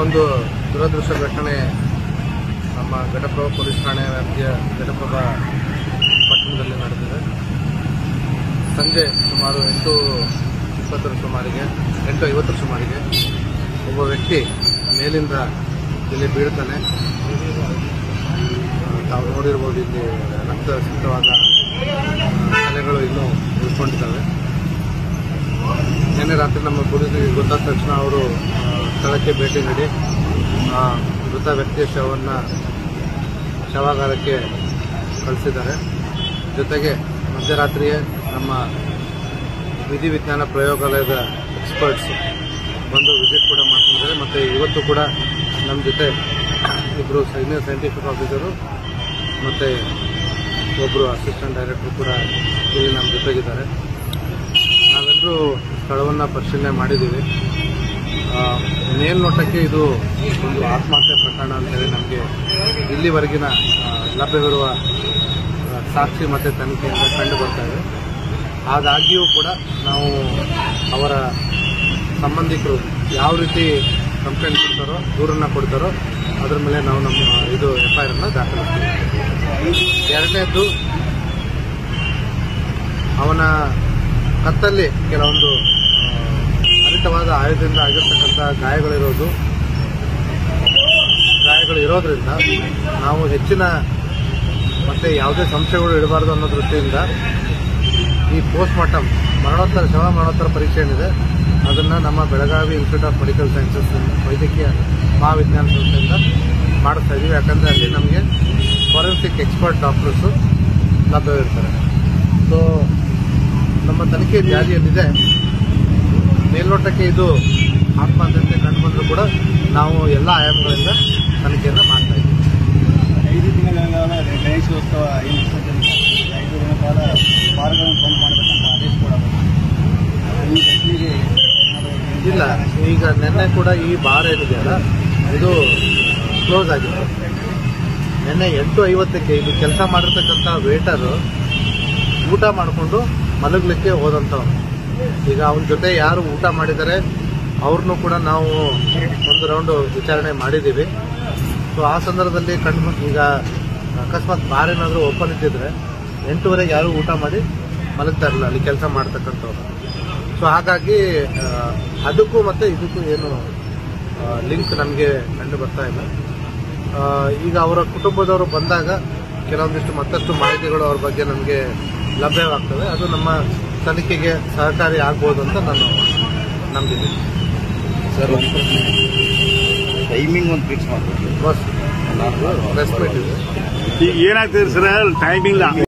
ದುರದೃಷ್ಟ ಘಟನೆ ನಮ್ಮ ಘಟಪ್ರಭಾ ಪೊಲೀಸ್ ಠಾಣೆ ವ್ಯಾಪ್ತಿಯ ಘಟಪ್ರಭಾ ಪಟ್ಟಣದಲ್ಲಿ ನಡೆದಿದೆ. ಸಂಜೆ ಸುಮಾರು ಎಂಟು ಇಪ್ಪತ್ತರ ಸುಮಾರಿಗೆ, ಎಂಟು ಐವತ್ತರ ಸುಮಾರಿಗೆ ಒಬ್ಬ ವ್ಯಕ್ತಿ ಮೇಲಿಂದ ಇಲ್ಲಿ ಬೀಳ್ತಾನೆ. ತಾವು ನೋಡಿರ್ಬೋದು ಇಲ್ಲಿ ರಕ್ತ ಸಿಕ್ತವಾದ ಮನೆಗಳು ಇನ್ನೂ ಉಳ್ಕೊಂಡಿದ್ದಾವೆ. ನಿನ್ನೆ ರಾತ್ರಿ ನಮ್ಮ ಪೊಲೀಸರಿಗೆ ಗೊತ್ತಾದ ತಕ್ಷಣ ಅವರು ಸ್ಥಳಕ್ಕೆ ಭೇಟಿ ನೀಡಿ ಆ, ಮೃತ ವ್ಯಕ್ತಿಯ ಶವವನ್ನು ಶವಾಗಾರಕ್ಕೆ ಕಳಿಸಿದ್ದಾರೆ. ಜೊತೆಗೆ ಮಧ್ಯರಾತ್ರಿಯೇ ನಮ್ಮ ವಿಧಿವಿಜ್ಞಾನ ಪ್ರಯೋಗಾಲಯದ ಎಕ್ಸ್ಪರ್ಟ್ಸ್ ಬಂದು ವಿಸಿಟ್ ಕೂಡ ಮಾಡ್ತಿದ್ದಾರೆ. ಮತ್ತು ಇವತ್ತು ಕೂಡ ನಮ್ಮ ಜೊತೆ ಇಬ್ಬರು ಸೀನಿಯರ್ ಸೈಂಟಿಫಿಕ್ ಆಫೀಸರು ಮತ್ತು ಒಬ್ಬರು ಅಸಿಸ್ಟೆಂಟ್ ಡೈರೆಕ್ಟರ್ ಕೂಡ ಇಲ್ಲಿ ನಮ್ಮ ಜೊತೆಗಿದ್ದಾರೆ. ನಾವೆಲ್ಲರೂ ಸ್ಥಳವನ್ನು ಪರಿಶೀಲನೆ ಮಾಡಿದ್ದೀವಿ. ಮೇಲ್ನೋಟಕ್ಕೆ ಇದು ಒಂದು ಆತ್ಮಹತ್ಯೆ ಪ್ರಕರಣ ಅಂತೇಳಿ ನಮಗೆ ಇಲ್ಲಿವರೆಗಿನ ಲಭ್ಯವಿರುವ ಸಾಕ್ಷಿ ಮತ್ತು ತನಿಖೆಯಿಂದ ಕಂಡು ಬರ್ತಾ ಇದೆ. ಹಾಗಾಗಿಯೂ ಕೂಡ ನಾವು ಅವರ ಸಂಬಂಧಿಕರು ಯಾವ ರೀತಿ ಕಂಪ್ಲೇಂಟ್ ಕೊಡ್ತಾರೋ, ದೂರನ್ನು ಕೊಡ್ತಾರೋ, ಅದ್ರ ಮೇಲೆ ನಾವು ನಮ್ಮ ಇದು ಎಫ್ ಐ ಆರ್ನ ದಾಖಲಿಸ್ತೀವಿ. ಎರಡನೇದ್ದು, ಅವನ ಕತ್ತಲ್ಲಿ ಕೆಲವೊಂದು ಆ, ಹರಿತವಾದ ಆಯುಧದಿಂದ ಆಗಿರ್ತಕ್ಕಂಥ ಗಾಯಗಳಿರೋದು. ಗಾಯಗಳು ಇರೋದ್ರಿಂದ ನಾವು ಹೆಚ್ಚಿನ ಮತ್ತೆ ಯಾವುದೇ ಸಂಶಯಗಳು ಇಡಬಾರ್ದು ಅನ್ನೋ ದೃಷ್ಟಿಯಿಂದ ಈ ಪೋಸ್ಟ್ ಮಾರ್ಟಮ್ ಮರಣೋತ್ತರ ಶವ ಮರಣೋತ್ತರ ಪರೀಕ್ಷೆ ಏನಿದೆ ಅದನ್ನು ನಮ್ಮ Belagavi institute of medical sciences ವೈದ್ಯಕೀಯ ಮಹಾವಿಜ್ಞಾನ ಸಂಸ್ಥೆಯಿಂದ ಮಾಡಿಸ್ತಾ ಇದ್ದೀವಿ ಯಾಕಂದರೆ ಅಲ್ಲಿ ನಮಗೆ ಫಾರೆನ್ಸಿಕ್ ಎಕ್ಸ್ಪರ್ಟ್ ಡಾಕ್ಟರ್ಸು ಲಭ್ಯವಿರ್ತಾರೆ. ಸೊ ನಮ್ಮ ತನಿಖೆ ಜಾರಿಯಲ್ಲಿದೆ. ಮೇಲ್ನೋಟಕ್ಕೆ ಇದು ಆತ್ಮಹತ್ಯೆ ಕಂಡು ಬಂದರೂ ಕೂಡ ನಾವು ಎಲ್ಲ ಆಯಾಮಗಳಿಂದ ತನಿಖೆಯನ್ನು ಮಾಡ್ತಾ ಇದ್ದೀವಿ. ಐದು ದಿನಗಳ ಕಾಲ ಗಣೇಶೋತ್ಸವ. ಐದು ದಿನ ಕಾಲ ಬಾರ್ಗಳನ್ನು ಬಂದ್ ಮಾಡಬೇಕಂತ ಆದೇಶ ಕೂಡ ಇಲ್ಲ ಈಗ ನಿನ್ನೆ ಕೂಡ ಈ ಬಾರ್ ಏನಿದೆಯಲ್ಲ ಇದು ಕ್ಲೋಸ್ ಆಗಿದೆ. ನಿನ್ನೆ ಎಂಟು ಐವತ್ತಕ್ಕೆ ಇದು ಕೆಲಸ ಮಾಡಿರ್ತಕ್ಕಂಥ ವೇಟರು ಊಟ ಮಾಡಿಕೊಂಡು ಮಲಗಲಿಕ್ಕೆ ಹೋದಂಥವ್ರು. ಈಗ ಅವನ ಜೊತೆ ಯಾರು ಊಟ ಮಾಡಿದ್ದಾರೆ ಅವ್ರನ್ನೂ ಕೂಡ ನಾವು ಒಂದು ರೌಂಡ್ ವಿಚಾರಣೆ ಮಾಡಿದ್ದೀವಿ. ಸೊ ಆ ಸಂದರ್ಭದಲ್ಲಿ ಕಂಡು ಈಗ ಅಕಸ್ಮಾತ್ ಬಾರ್ ಏನಾದರೂ ಓಪನ್ ಇದ್ದಿದ್ರೆ ಎಂಟೂವರೆಗೆ ಯಾರು ಊಟ ಮಾಡಿ ಮಲಗ್ತಾ ಇರಲಿಲ್ಲ, ಅಲ್ಲಿ ಕೆಲಸ ಮಾಡ್ತಕ್ಕಂಥವ್ರು. ಸೊ ಹಾಗಾಗಿ ಅದಕ್ಕೂ ಮತ್ತು ಇದಕ್ಕೂ ಏನು ಲಿಂಕ್ ನಮಗೆ ಕಂಡು ಬರ್ತಾ ಇಲ್ಲ. ಈಗ ಅವರ ಕುಟುಂಬದವರು ಬಂದಾಗ ಕೆಲವೊಂದಿಷ್ಟು ಮತ್ತಷ್ಟು ಮಾಹಿತಿಗಳು ಅವ್ರ ಬಗ್ಗೆ ನಮಗೆ ಲಭ್ಯವಾಗ್ತವೆ. ಅದು ನಮ್ಮ ತನಿಖೆಗೆ ಸಹಕಾರಿ ಆಗ್ಬೋದು ಅಂತ ನಾನು ನಂಬಿದ್ದೀನಿ ಸರ್ ಟೈಮಿಂಗ್ ಒಂದು ಫಿಕ್ಸ್ ಮಾಡಬೇಕು ಬಸ್ ರೆಸ್ಪೆಕ್ಟ್ ಇದೆ ಈಗ ಏನಾಗ್ತದೆ ಸರ್ ಟೈಮಿಂಗ್